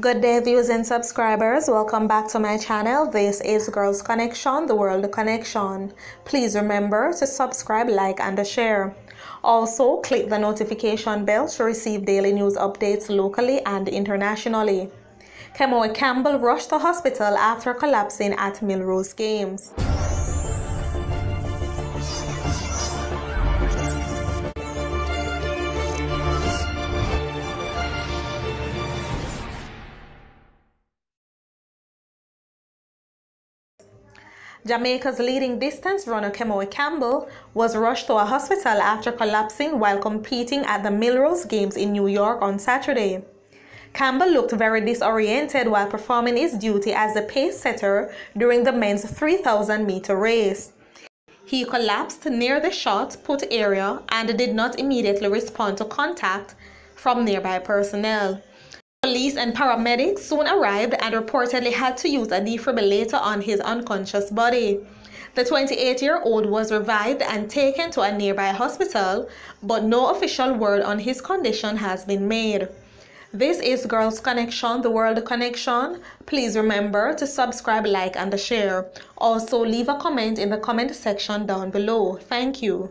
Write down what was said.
Good day viewers and subscribers, welcome back to my channel. This is Girlz Connection, the World Connection. Please remember to subscribe, like and share. Also, click the notification bell to receive daily news updates locally and internationally. Kemoy Campbell rushed to hospital after collapsing at Millrose Games. Jamaica's leading distance runner Kemoy Campbell was rushed to a hospital after collapsing while competing at the Millrose Games in New York on Saturday. Campbell looked very disoriented while performing his duty as the pace setter during the men's 3,000 meter race. He collapsed near the shot put area and did not immediately respond to contact from nearby personnel. Police and paramedics soon arrived and reportedly had to use a defibrillator on his unconscious body. The 28 year old was revived and taken to a nearby hospital, but no official word on his condition has been made. This is Girlz Connection, the World Connection. Please remember to subscribe, like, and share. Also, leave a comment in the comment section down below. Thank you.